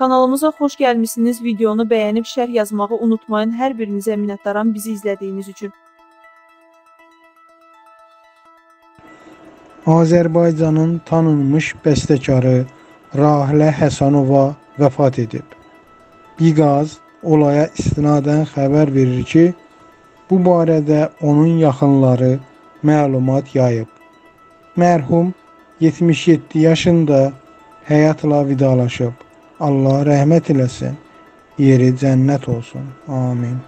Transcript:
Kanalımıza xoş gəlmisiniz. Videonu bəyənib şərh yazmağı unutmayın. Hər birinizə minnətdaram bizi izlədiyiniz üçün. Azərbaycanın tanınmış bəstəkarı Rahilə Həsənova vəfat edib. Biqaz olaya istinadən xəbər verir ki, bu barədə onun yaxınları məlumat yayıb. Mərhum 77 yaşında həyatla vidalaşıb. Allah rəhmət eləsin. Yeri cənnət olsun. Amin.